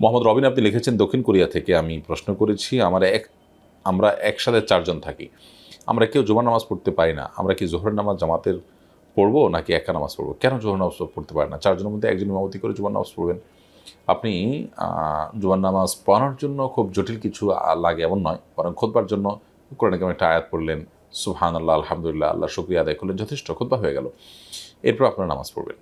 মোহাম্মদ রবিন, আপনি লিখেছেন, দক্ষিণ কোরিয়া থেকে আমি প্রশ্ন করেছি, আমার এক, আমরা একসাথে চারজন থাকি। আমরা কেউ জোহর নামাজ পড়তে পারি না। আমরা কি জোহর নামাজ জামাতের পড়ব নাকি একা নামাজ পড়ব? কেন জোহর নামাজ পড়তে পারে না? চারজনের মধ্যে একজন ইমামতি করে জোহর নামাজ পড়বেন। আপনি জোহর নামাজ পড়ানোর জন্য খুব জটিল কিছু লাগে এমন নয়। বরং খোদবার জন্য কোরআন কেমন একটা আয়াত পড়লেন সুহান আল্লাহ আলহামদুলিল্লাহ আল্লাহ শুক্রিয়া আদায় করলেন, যথেষ্ট খোদবা হয়ে গেল। এরপর আপনারা নামাজ পড়বেন।